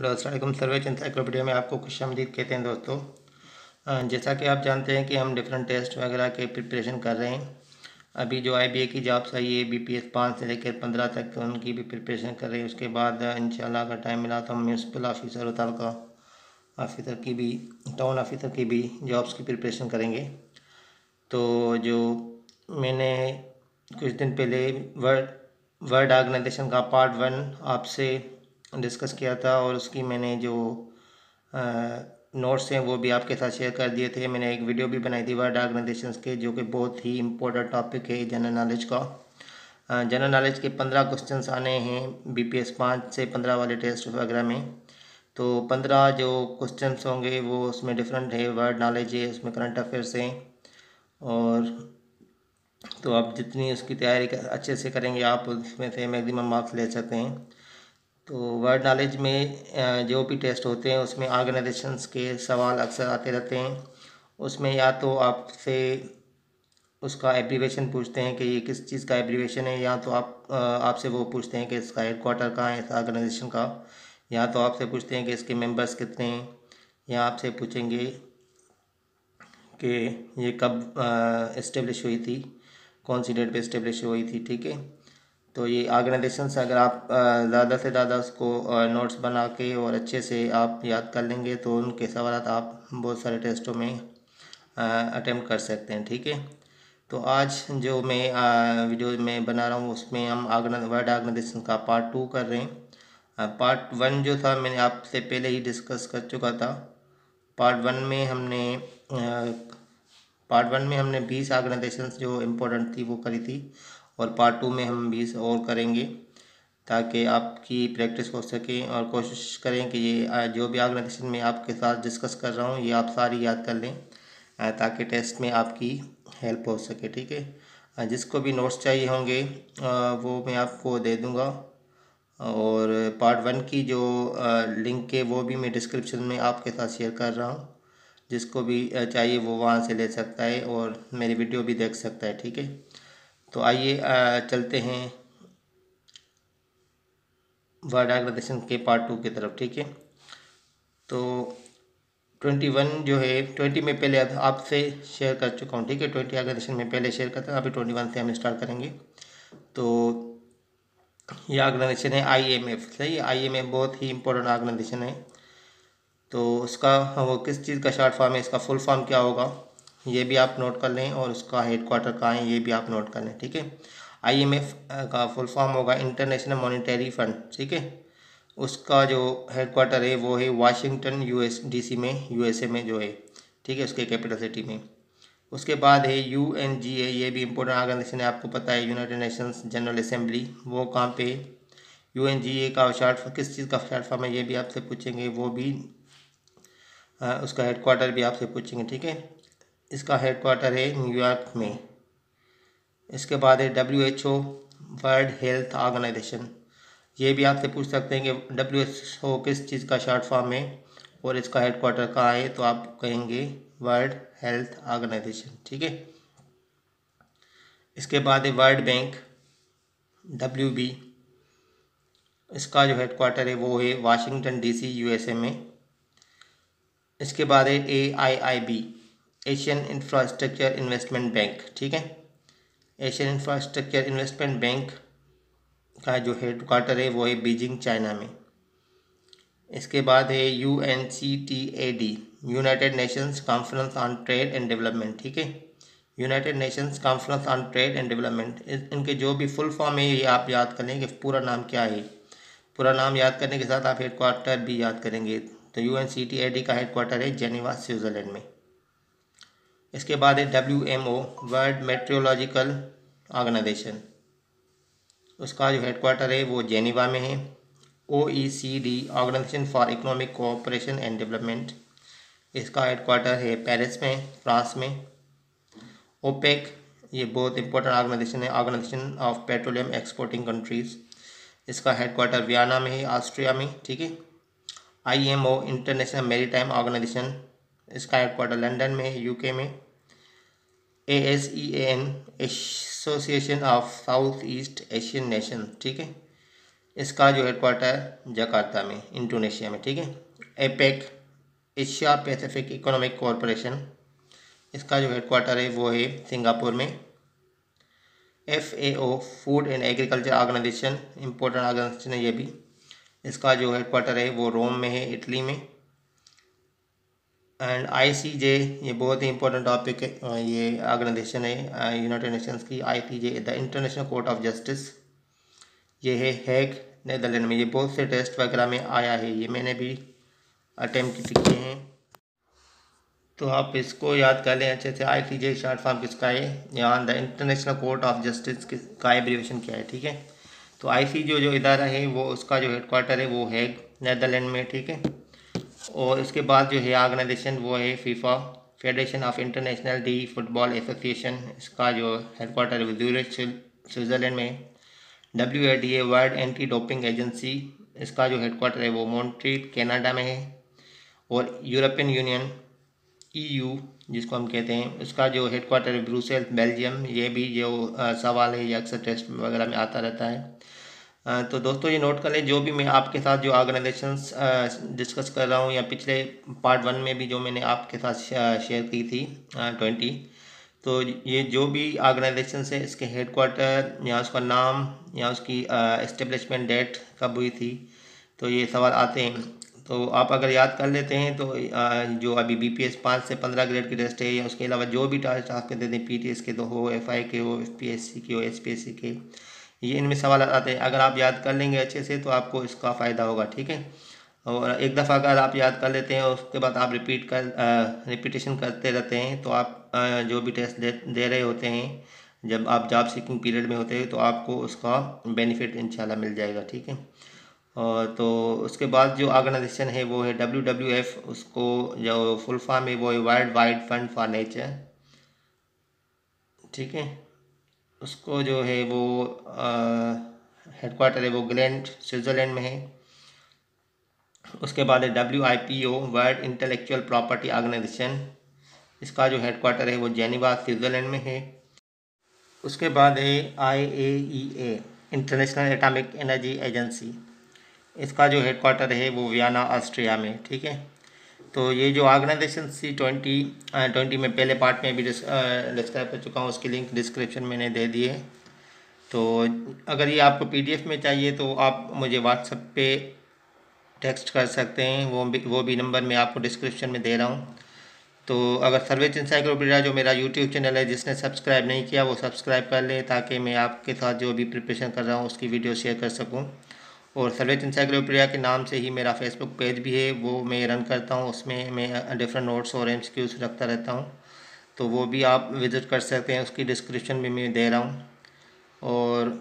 Hello Aslam surveys encyclopedia में आपको खुश आमदीद कहते हैं दोस्तों। जैसा कि आप जानते हैं कि हम डिफरेंट टेस्ट वगैरह के प्रिपरेशन कर रहे हैं। अभी जो आईबीए की जॉब्स आई है बी पी एस पाँच से लेकर पंद्रह तक तो उनकी भी प्रिपरेशन कर रहे हैं। उसके बाद इन अगर टाइम मिला तो हम म्यूनसिपल ऑफिसर और तालका ऑफिसर की भी टाउन ऑफिसर की भी जॉब्स की प्रिपरेशन करेंगे। तो जो मैंने कुछ दिन पहले वर्ड वर्ड ऑर्गेनाइजेशन का पार्ट वन आपसे डिस्कस किया था और उसकी मैंने जो नोट्स हैं वो भी आपके साथ शेयर कर दिए थे। मैंने एक वीडियो भी बनाई थी वर्ड ऑर्गेनाइजेशंस के, जो कि बहुत ही इम्पोर्टेंट टॉपिक है जनरल नॉलेज का। जनरल नॉलेज के पंद्रह क्वेश्चंस आने हैं बी पी एस पाँच से पंद्रह वाले टेस्ट वगैरह में। तो पंद्रह जो क्वेश्चंस होंगे वो उसमें डिफरेंट है वर्ड नॉलेज है, उसमें करंट अफेयर्स हैं। और तो आप जितनी उसकी तैयारी अच्छे से करेंगे, आप उसमें से मैक्सिमम मार्क्स ले सकते हैं। तो वर्ड नॉलेज में जो भी टेस्ट होते हैं, उसमें ऑर्गेनाइजेशंस के सवाल अक्सर आते रहते हैं। उसमें या तो आपसे उसका एब्रीवेशन पूछते हैं कि ये किस चीज़ का एब्रीवेशन है, या तो आप आपसे वो पूछते हैं कि इसका हेड क्वार्टर कहाँ है, इस ऑर्गेनाइजेशन का। या तो आपसे पूछते हैं कि इसके मेंबर्स कितने हैं, या आपसे पूछेंगे कि ये कब इस्टेब्लिश हुई थी, कौन सी डेट पे इस्टेब्लिश हुई थी, ठीक है? तो ये ऑर्गेनाइजेशन से अगर आप ज़्यादा से ज़्यादा उसको नोट्स बना के और अच्छे से आप याद कर लेंगे तो उनके सवाल आप बहुत सारे टेस्टों में अटेम्प्ट कर सकते हैं, ठीक है? तो आज जो मैं वीडियो में बना रहा हूँ उसमें हम वर्ड ऑर्गेनाइजेशन का पार्ट टू कर रहे हैं। पार्ट वन जो था मैंने आपसे पहले ही डिस्कस कर चुका था। पार्ट वन में हमने पार्ट वन में हमने बीस ऑर्गेनाइजेशन जो इम्पोर्टेंट थी वो करी थी। और पार्ट टू में हम बीस और करेंगे, ताकि आपकी प्रैक्टिस हो सके और कोशिश करें कि ये जो भी ऑर्गेनाइजेशन में आपके साथ डिस्कस कर रहा हूँ, ये आप सारी याद कर लें ताकि टेस्ट में आपकी हेल्प हो सके, ठीक है? जिसको भी नोट्स चाहिए होंगे वो मैं आपको दे दूँगा। और पार्ट वन की जो लिंक है वो भी मैं डिस्क्रिप्शन में आपके साथ शेयर कर रहा हूँ। जिसको भी चाहिए वो वहाँ से ले सकता है और मेरी वीडियो भी देख सकता है, ठीक है? तो आइए चलते हैं ऑर्गेनाइजेशन के पार्ट टू की तरफ़, ठीक है? तो ट्वेंटी वन जो है ट्वेंटी में पहले आपसे शेयर कर चुका हूँ, ठीक है? ट्वेंटी ऑर्गेनाइजेशन में पहले शेयर करता हूँ, अभी ट्वेंटी वन से हम स्टार्ट करेंगे। तो ये ऑर्गेनाइजेशन है आई एम एफ़ सही आई एम एफ़ बहुत ही इंपॉर्टेंट ऑर्गेनाइजेशन है। तो उसका, वो किस चीज़ का शॉर्ट फॉर्म है, इसका फुल फॉर्म क्या होगा? ये भी आप नोट कर लें और उसका हेड क्वार्टर कहाँ है ये भी आप नोट कर लें ठीक है? आईएमएफ का फुल फॉर्म होगा इंटरनेशनल मॉनिटरी फंड ठीक है? उसका जो हेड क्वार्टर है वो है वाशिंगटन यूएस डीसी में यूएसए में जो है ठीक है? उसके कैपिटल सिटी में। उसके बाद है यू एन जी ए ये भी इम्पोर्टेंट ऑर्गेनाइजेशन है आपको पता है यूनाइटेड नेशंस जनरल असेंबली वो कहाँ पे यू एन जी ए का शार्ट किस चीज़ का शार्ट फॉर्म है ये भी आपसे पूछेंगे वो भी आ, उसका हेड क्वार्टर भी आपसे पूछेंगे ठीक है? इसका हेडक्वार्टर है न्यूयॉर्क में। इसके बाद है W H O world health organization ये भी आपसे पूछ सकते हैं कि डब्ल्यू एच ओ किस चीज़ का शॉर्ट फॉर्म है और इसका हेडक्वार्टर कहाँ है तो आप कहेंगे वर्ल्ड हेल्थ ऑर्गेनाइजेशन ठीक है? इसके बाद है वर्ल्ड बैंक डब्ल्यू बी इसका जो हेडक्वार्टर है वो है वाशिंगटन डीसी यूएसए में। इसके बाद है A I I B Asian infrastructure investment bank ठीक है? एशियन इंफ्रास्ट्रक्चर इन्वेस्टमेंट बैंक का जो हेड क्वार्टर है, वो है बीजिंग चाइना में। इसके बाद है U N C T A D United Nations conference on trade and development ठीक है? United Nations conference on trade and development इनके जो भी फुल फॉर्म है, ये आप याद कर कि पूरा नाम क्या है। पूरा नाम याद करने के साथ आप हेड क्वार्टर भी याद करेंगे। तो U N C T A D का हेड क्वार्टर है, जेनेवा, स्विट्ज़रलैंड में। इसके बाद है W M O world meteorological organization उसका जो हेडक्वार्टर है, वो जेनीवा में है। O E C D organization for economic cooperation and development इसका हेडक्वार्टर है पेरिस में फ्रांस में। ओपेक ये बहुत इंपॉर्टेंट ऑर्गेनाइजेशन है organization of petroleum exporting countries इसका हेडक्वार्टर वियना में है ऑस्ट्रिया में, ठीक है। I M O international maritime organization इसका हेडक्वार्टर लंदन में है यूके में। A S E N association of south east Asian nation ठीक है? इसका जो हेडक्वार्टर जकार्ता में, इंडोनेशिया में, ठीक है? APEC Asia Pacific economic corporation इसका जो हेडक्वार्टर है, वो है सिंगापुर में। F A O food and agriculture organization important organization है ये भी। इसका जो हेडक्वार्टर है, वो रोम में है, इटली में। एंड आई सी जे ये बहुत ही इंपॉर्टेंट टॉपिक है ये ऑर्गेनाइजेशन है यूनाइटेड नेशंस की I C J the international court of justice ये है हैग नैदरलैंड में। ये बहुत से टेस्ट वगैरह में आया है, ये मैंने भी अटैम्प्ट किए हैं। तो आप इसको याद कर लें, अच्छे से I T J short form किसका है? यहाँ the international court of justice का एब्रीवेशन क्या है, ठीक है? तो आई सी जो जो इदारा है, वो उसका जो हेडक्वार्टर है, वो हैग नैदरलैंड में, ठीक है? और इसके बाद जो है ऑर्गेनाइजेशन वो है FIFA federation of international de football association इसका जो हेडक्वार्टर है स्विट्ज़रलैंड में W A D A world anti doping agency इसका जो हेडक्वार्टर है वो मॉन्ट्रीट कनाडा में है। और यूरोपियन यूनियन ईयू जिसको हम कहते हैं, उसका जो हेडक्वार्टर है ब्रूसेल बेल्जियम ये भी जो सवाल है, ये अक्सर टेस्ट वगैरह में आता रहता है। तो दोस्तों ये नोट कर लें, जो भी मैं आपके साथ जो ऑर्गेनाइजेशंस डिस्कस कर रहा हूँ या पिछले पार्ट वन में भी जो मैंने आपके साथ शेयर की थी ट्वेंटी तो ये जो भी ऑर्गेनाइजेशन है, इसके हेडक्वार्टर या उसका नाम, या उसकी इस्टेब्लिशमेंट डेट कब हुई थी तो ये सवाल आते हैं। तो आप अगर याद कर लेते हैं तो जो अभी बी पी एस पाँच से पंद्रह ग्रेड की टेस्ट है, या उसके अलावा जो भी टेस्ट आपके देते हैं पी टी एस के तो हो एफ़ आई के हो एफ़ पी एस सी के हो एस पी एस सी के ये इनमें सवाल आते हैं। अगर आप याद कर लेंगे अच्छे से तो आपको इसका फ़ायदा होगा ठीक है? और एक दफ़ा अगर आप याद कर लेते हैं उसके बाद आप रिपीट कर रिपीटेशन करते रहते हैं तो आप जो भी टेस्ट दे, दे रहे होते हैं जब आप जॉब सीकिंग पीरियड में होते हैं तो आपको उसका बेनिफिट इंशाल्लाह मिल जाएगा ठीक है? और तो उसके बाद जो ऑर्गेनाइजेशन है वो है डब्ल्यू डब्ल्यू एफ़ उसको जो फुल फॉर्म है वो है world wide fund for nature ठीक है? उसको जो है वो हेडक्वार्टर है वो ग्लैंड स्विट्ज़रलैंड में है। उसके बाद है W I P O world intellectual property organization इसका जो हेडक्वार्टर है वो जेनीवा, स्विट्ज़रलैंड में है। उसके बाद है I A E A international atomic energy agency इसका जो हेडक्वार्टर है वो वियाना, ऑस्ट्रिया में, ठीक है? तो ये जो ऑर्गेनाइजेशन सी ट्वेंटी ट्वेंटी में पहले पार्ट में भी डिस्क्राइब कर चुका हूँ, उसकी लिंक डिस्क्रिप्शन मैंने दे दी है। तो अगर ये आपको पीडीएफ में चाहिए तो आप मुझे व्हाट्सएप पे टेक्स्ट कर सकते हैं, वो भी वो भी नंबर मैं आपको डिस्क्रिप्शन में दे रहा हूँ। तो अगर सर्वेच इंसाइक्लोपीडिया जो मेरा यूट्यूब चैनल है, जिसने सब्सक्राइब नहीं किया, वो सब्सक्राइब कर ले, ताकि मैं आपके साथ जो भी प्रिपरेशन कर रहा हूँ, उसकी वीडियो शेयर कर सकूँ। और सर्वेज इंसाइक्लोपीडिया के नाम से ही मेरा फेसबुक पेज भी है, वो मैं रन करता हूँ, उसमें मैं डिफरेंट नोट्स और एम रखता रहता हूँ तो वो भी आप विज़िट कर सकते हैं, उसकी डिस्क्रिप्शन भी मैं दे रहा हूँ। और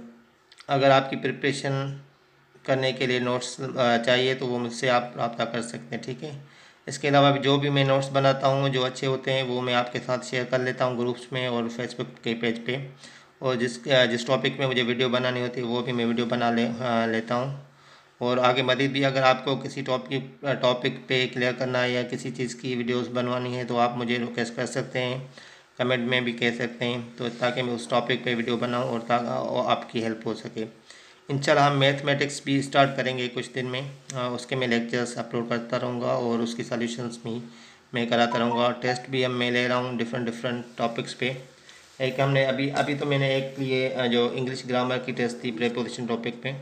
अगर आपकी प्रिपरेशन करने के लिए नोट्स चाहिए तो वो मुझसे आप रबता कर सकते हैं, ठीक है? इसके अलावा जो भी मैं नोट्स बनाता हूँ, जो अच्छे होते हैं, वो मैं आपके साथ शेयर कर लेता हूँ ग्रुप्स में और फेसबुक के पेज पे। और जिस जिस टॉपिक में मुझे वीडियो बनानी होती है वो भी मैं वीडियो बना ले आ, लेता हूँ। और आगे मजीद भी अगर आपको किसी टॉपिक टॉपिक पे क्लियर करना है या किसी चीज़ की वीडियोस बनवानी है तो आप मुझे रिक्वेस्ट कर सकते हैं। कमेंट में भी कह सकते हैं तो ताकि मैं उस टॉपिक पे वीडियो बनाऊँ और और आपकी हेल्प हो सके। इंशाल्लाह हम मैथमेटिक्स भी स्टार्ट करेंगे कुछ दिन में। आ, उसके मैं लेक्चर्स अपलोड करता रहूँगा और उसकी सॉल्यूशंस भी मैं कराता रहूँगा। टेस्ट भी अब मैं ले रहा हूँ डिफरेंट डिफरेंट टॉपिक्स पे। एक हमने अभी अभी तो मैंने एक लिए जो इंग्लिश ग्रामर की टेस्ट थी प्रेपोजिशन टॉपिक पे।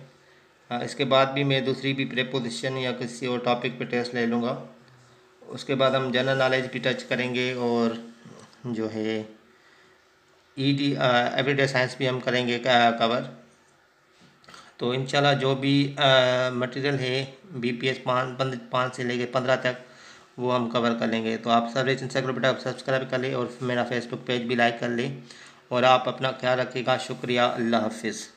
इसके बाद भी मैं दूसरी भी प्रेपोजिशन या किसी और टॉपिक पे टेस्ट ले लूँगा। उसके बाद हम जनरल नॉलेज भी टच करेंगे और जो है ई डी एवरीडे साइंस भी हम करेंगे कवर तो इंशाल्लाह जो भी मटेरियल है बी पी एस पाँच पाँच से लेके पंद्रह तक वो हम कवर कर लेंगे। तो आप सब इंस्टाग्राम सब्सक्राइब कर लें और मेरा फेसबुक पेज भी लाइक कर लें। और आप अपना ख्याल रखिएगा। शुक्रिया। अल्लाह हाफिज़।